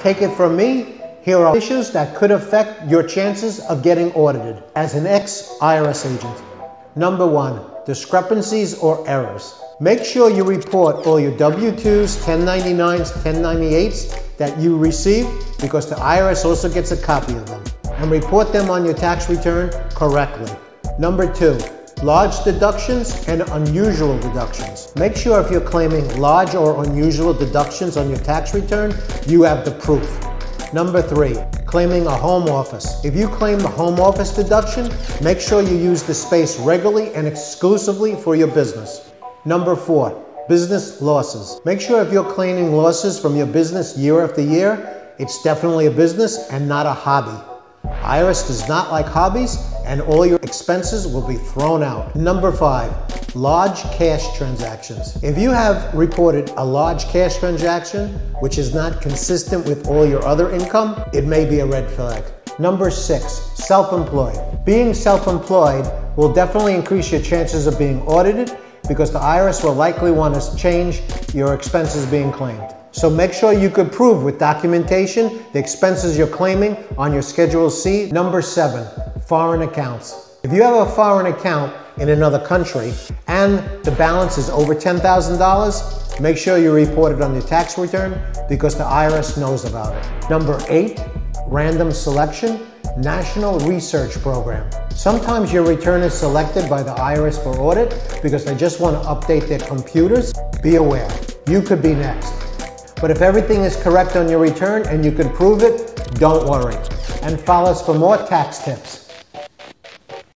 Take it from me, here are issues that could affect your chances of getting audited as an ex-IRS agent. Number one, discrepancies or errors. Make sure you report all your W-2s, 1099s, 1098s that you receive because the IRS also gets a copy of them and report them on your tax return correctly. Number two, large deductions and unusual deductions. Make sure if you're claiming large or unusual deductions on your tax return, you have the proof. Number three, claiming a home office. If you claim the home office deduction, make sure you use the space regularly and exclusively for your business. Number four, business losses. Make sure if you're claiming losses from your business year after year, it's definitely a business and not a hobby. IRS does not like hobbies and all your expenses will be thrown out. Number five, large cash transactions. If you have reported a large cash transaction, which is not consistent with all your other income, it may be a red flag. Number six, self-employed. Being self-employed will definitely increase your chances of being audited because the IRS will likely want to change your expenses being claimed. So make sure you could prove with documentation the expenses you're claiming on your Schedule C. Number seven, foreign accounts. If you have a foreign account in another country and the balance is over $10,000, make sure you report it on your tax return because the IRS knows about it. Number eight, random selection, National Research Program. Sometimes your return is selected by the IRS for audit because they just want to update their computers. Be aware, you could be next. But if everything is correct on your return and you can prove it, don't worry. And follow us for more tax tips.